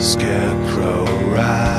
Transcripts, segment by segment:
Scarecrow ride.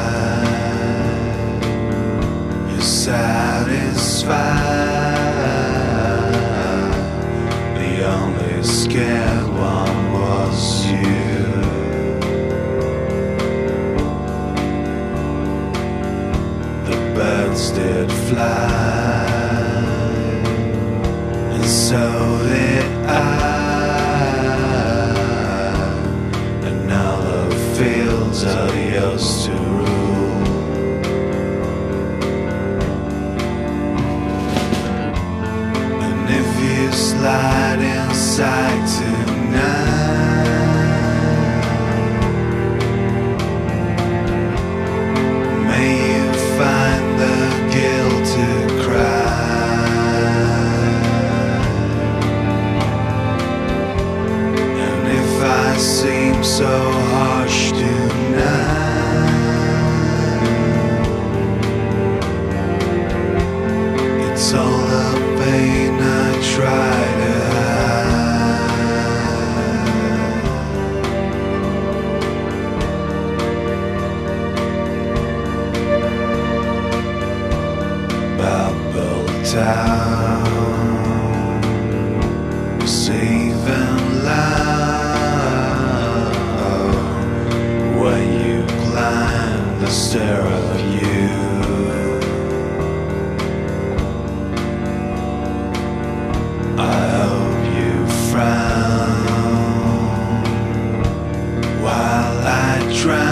I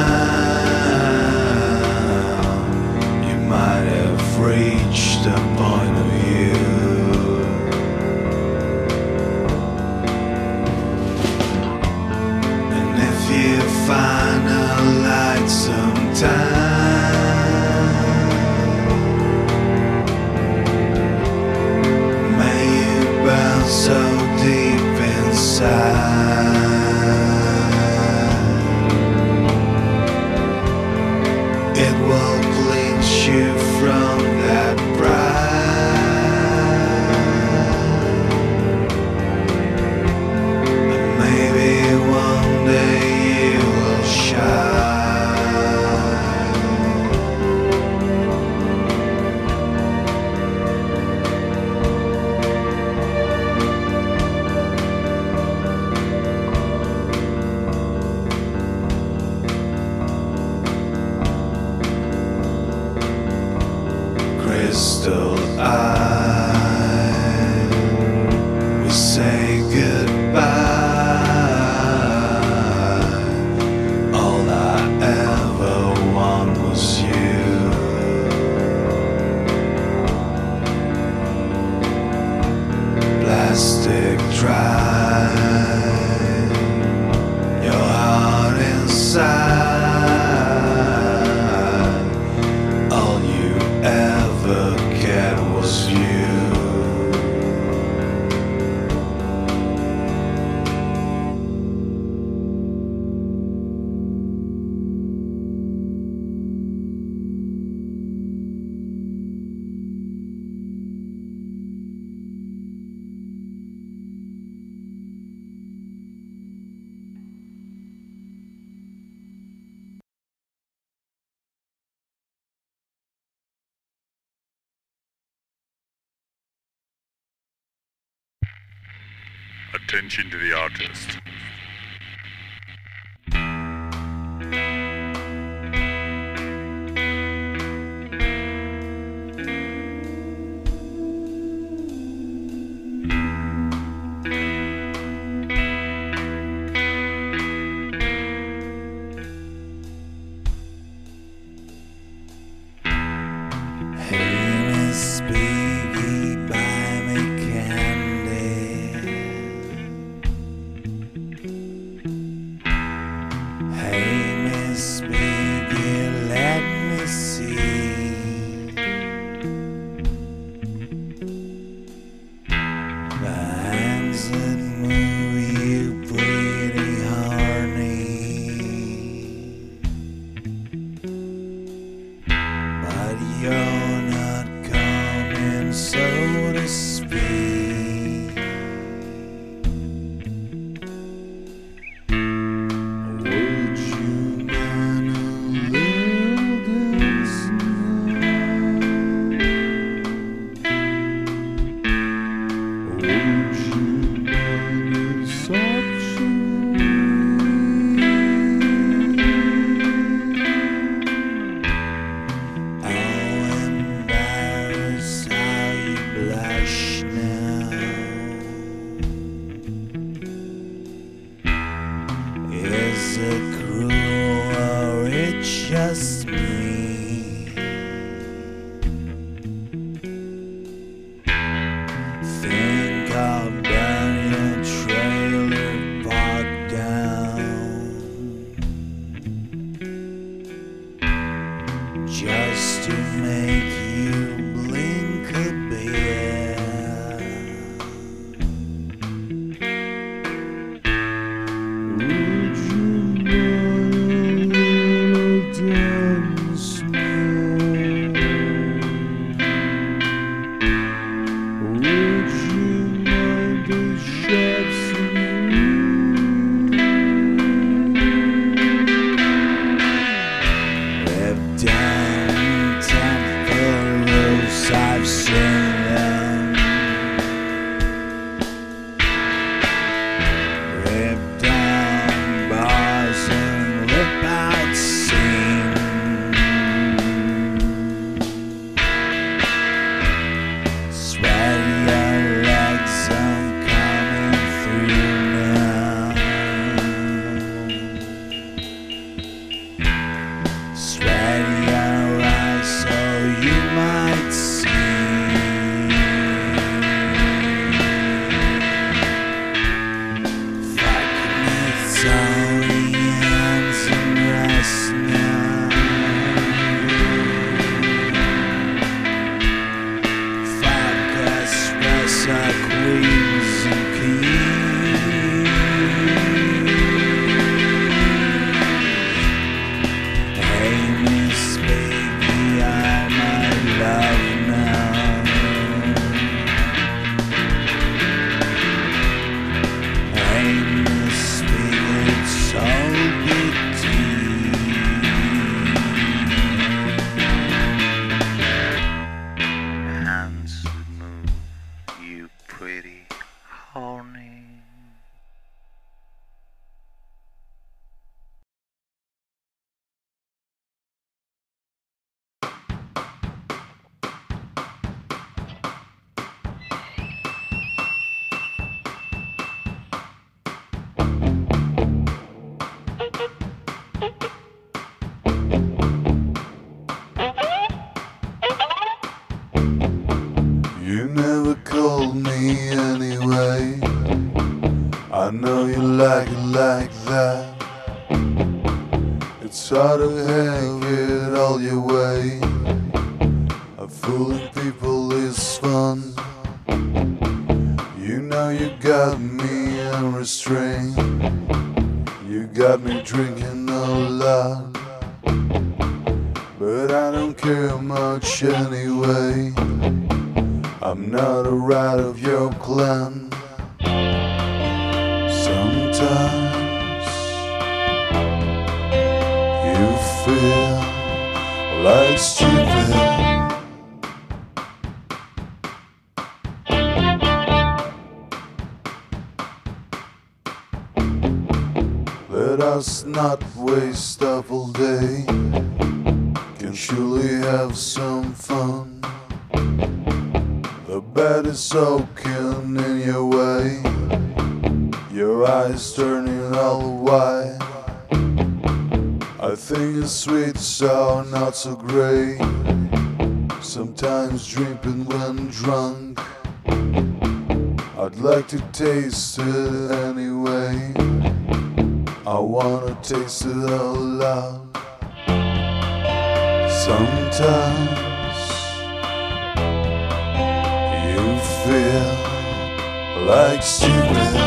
Attention to the artist. like stupid. Let us not waste a full day. Can surely have some fun. The bed is soaking in your way. Your eyes turn. sound not so grey. Sometimes drinking when drunk. I'd like to taste it anyway. I wanna taste it out loud. Sometimes you feel like stupid.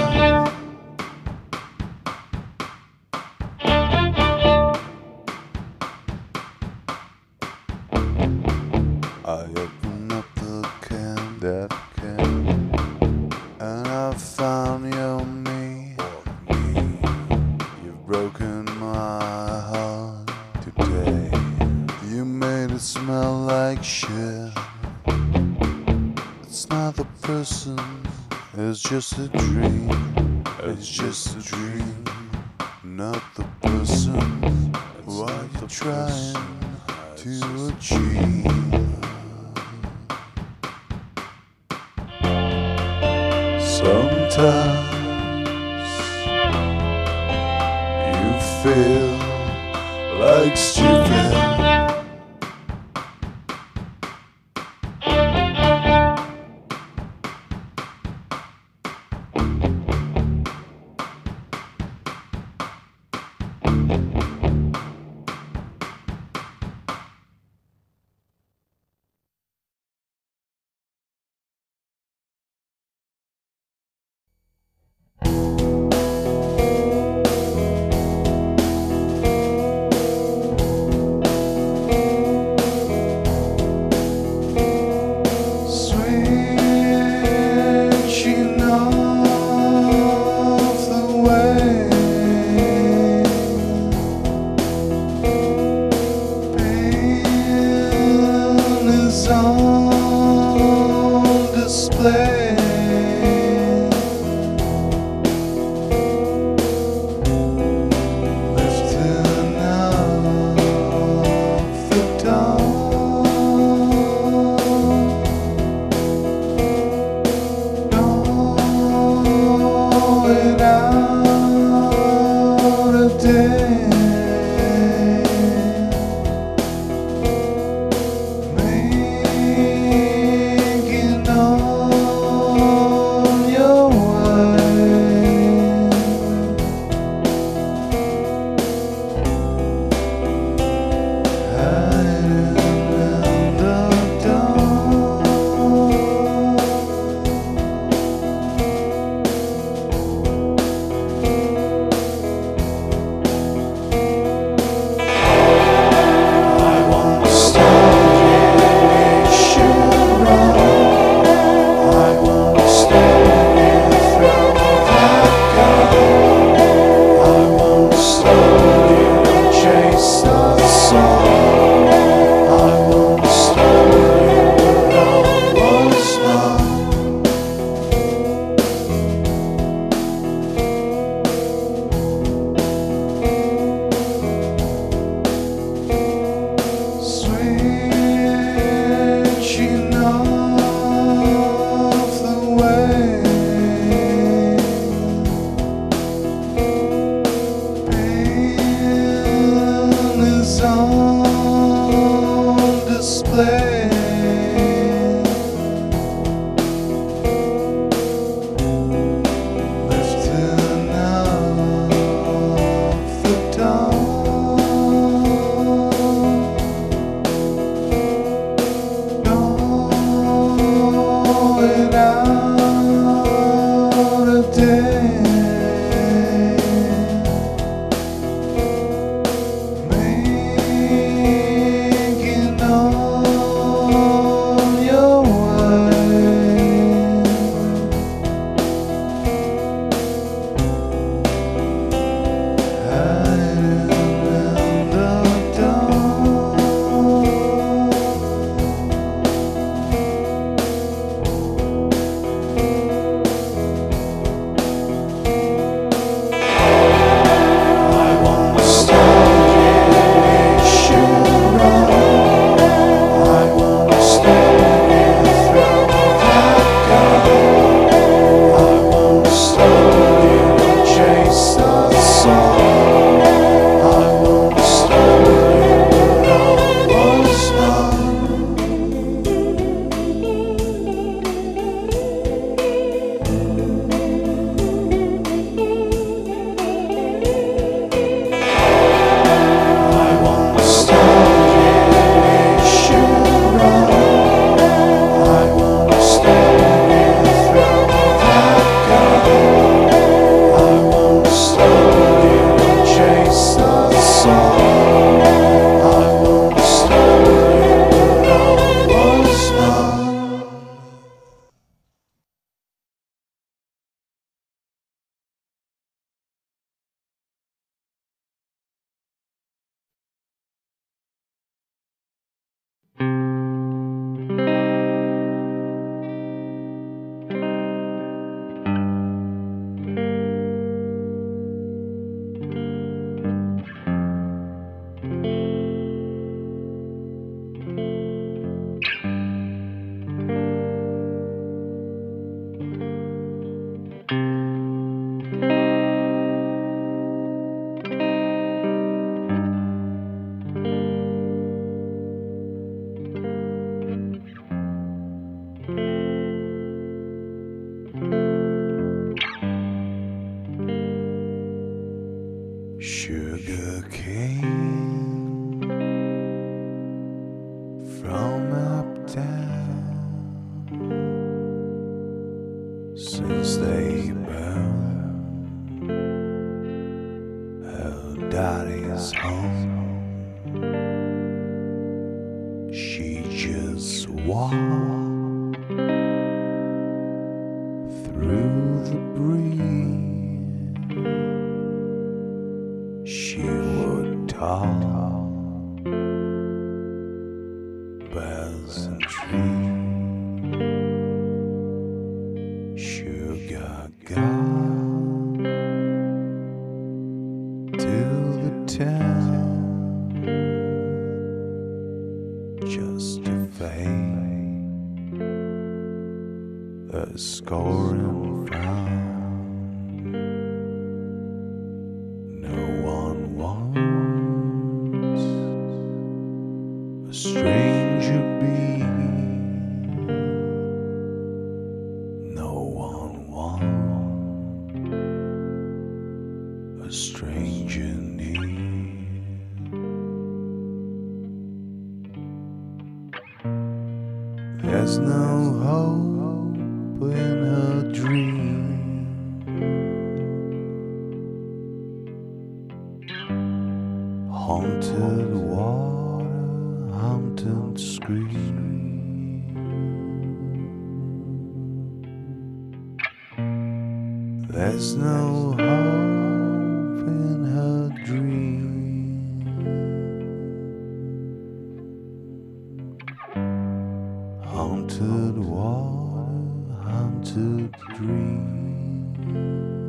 Haunted water, haunted dream.